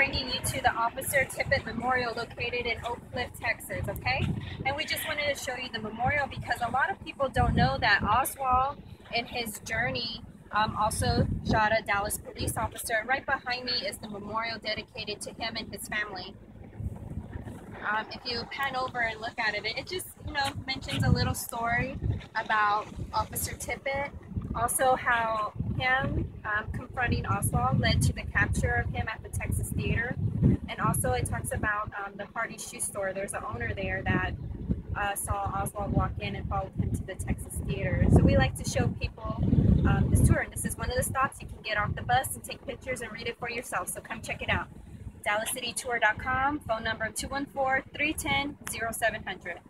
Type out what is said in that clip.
bringing you to the Officer Tippit Memorial located in Oak Cliff, Texas, okay? And we just wanted to show you the memorial because a lot of people don't know that Oswald in his journey um, also shot a Dallas police officer. Right behind me is the memorial dedicated to him and his family. Um, if you pan over and look at it, it just, you know, mentions a little story about Officer Tippit, Also how him confronting Oswald led to the capture of him at the Texas Theater. And also it talks about um, the Hardy Shoe Store. There's an owner there that uh, saw Oswald walk in and followed him to the Texas Theater. So we like to show people um, this tour. And this is one of the stops you can get off the bus and take pictures and read it for yourself. So come check it out. DallasCityTour.com, phone number 214 310 0700.